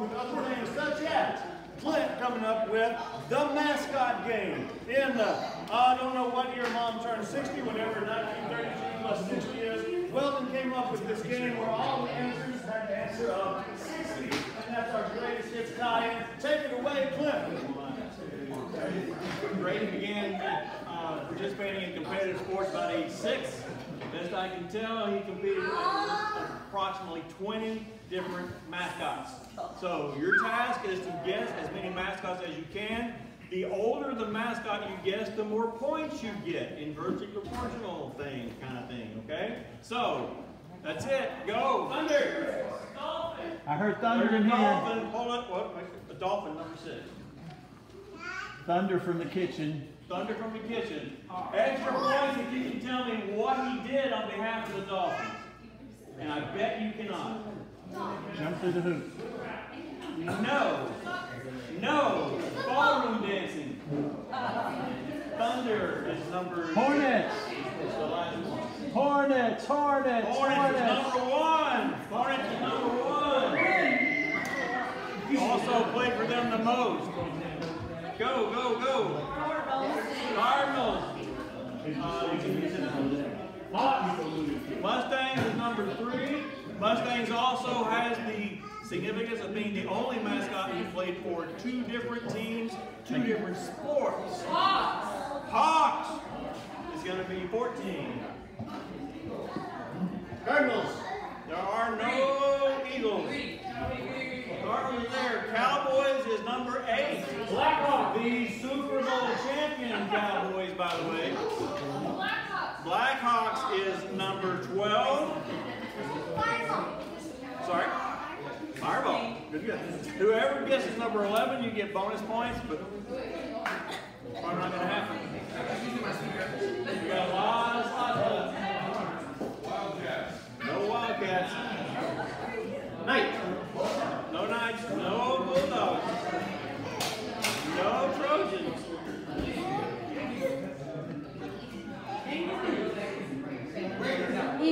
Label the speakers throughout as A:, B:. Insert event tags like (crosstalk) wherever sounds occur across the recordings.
A: with other things such as Clint coming up with the mascot game. In the, I don't know what year mom turned 60, whatever 1932 plus 60 is, Weldon came up with this game where all the answers had to answer of 60. And that's our greatest hits tie-in. Take it away, Clint.
B: Grady began uh, participating in competitive sports about age six. Best I can tell, he competed with approximately 20 different mascots. So your task is to guess as many mascots as you can. The older the mascot you guess, the more points you get. Inversely proportional thing, kind of thing, okay? So, that's it. Go. Thunder. Dolphin.
C: I heard thunder in here.
B: Dolphin. Hold on. What? Dolphin, number six.
C: Thunder from the kitchen.
B: Thunder from the kitchen. Extra points if you can tell me what he did on behalf of the Dolphins. And I bet you cannot.
C: Jump through the hoop.
B: No. No. Ballroom dancing. Thunder is number.
C: Hornets.
B: It's the last one.
C: Hornets. Hornets.
B: Hornets is number one. Hornets is number one. Also played for them the most. Go, go. Cardinals. Uh, Mustangs is number three. Mustangs also has the significance of being the only mascot who played for two different teams, two different sports. Hawks. Hawks is going to be 14.
A: Cardinals.
B: There are no Eagles. Cardinals there. Cowboys number eight. Blackhawks, the Super Bowl champion Cowboys, by the way. Blackhawks is number 12. Sorry? Fireball. Good, good. Whoever guesses number 11, you get bonus points, but probably not going to happen. You got a lot of spots left. No Wildcats. Knight. No Knights. No Bulldogs. No Trojans.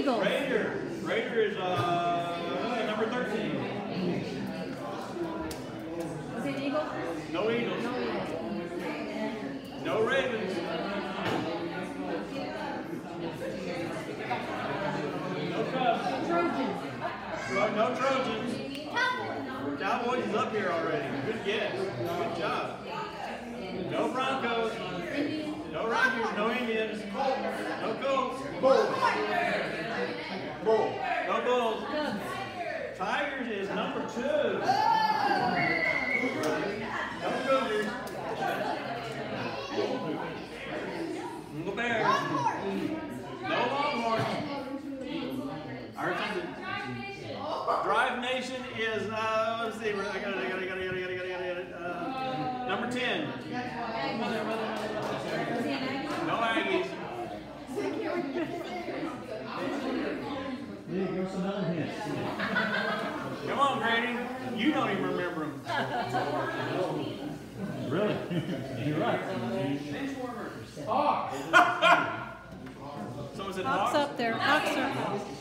D: Eagles.
B: Raider. Raider is uh, number 13.
D: Is it Eagles?
B: No Eagles.
D: No Eagles.
B: No Ravens. No Cubs.
D: Trojans.
B: Tro- No Trojans. Cowboys is up here already. Good guess. Good job. No Broncos. No Rangers. No Indians. No Colts.
A: Bulls. Bull.
B: No Bulls.
D: Cubs.
B: Tigers is number two. No Bears. No Longhorns. Heard. Drive Nation is, uh, let's see, I got it, I got it, I got it, I got it, I got it, I got. Uh, number 10. No Aggies.
C: Yeah, give us another hint.
B: Come on, Granny. You don't even remember them.
C: Really? (laughs) You're right.
B: So is it
D: Hawks
B: Hawks?
D: up there. Hawks are.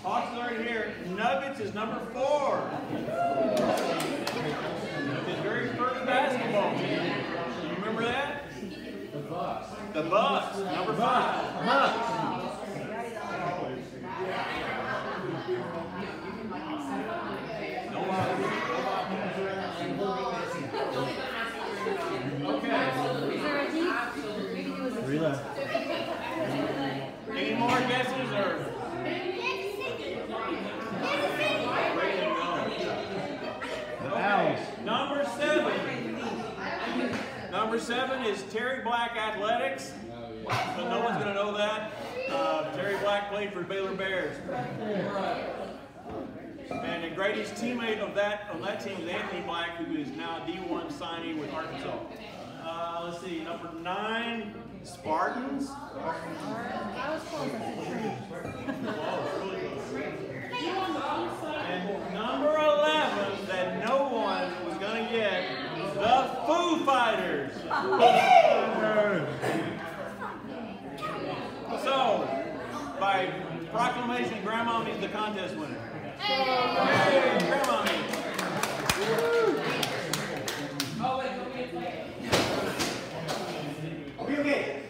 B: Hawks are here. Nuggets is number four. His very first basketball team. You remember that? The Bucks. The Bucks, number five. No Okay.
D: Is there a heat? Maybe it was a
C: Three left.
B: Any more guesses or? Ready to go.
C: The Owls.
B: Number seven. Number seven is Terry Black Athletics. So no one's going to know that. Uh, Terry Black played for Baylor Bears. And then Grady's teammate of that on that team is Anthony Black, who is now a D1 signee with Arkansas. Uh, let's see, number nine, Spartans.
D: I was close.
B: Whoa, really close. And number 11 that no one was going to get, the Foo Fighters. So, by proclamation, Grandma is the contest winner. Hey, Grandma.
E: Are we okay?